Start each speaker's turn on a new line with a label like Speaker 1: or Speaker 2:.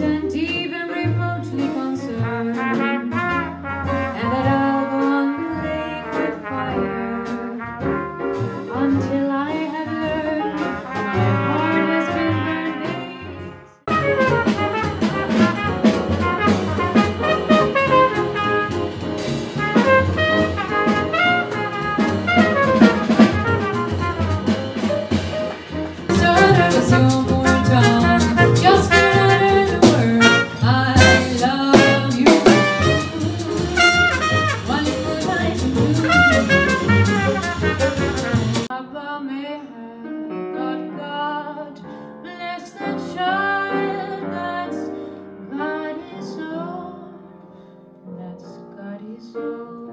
Speaker 1: and deep. So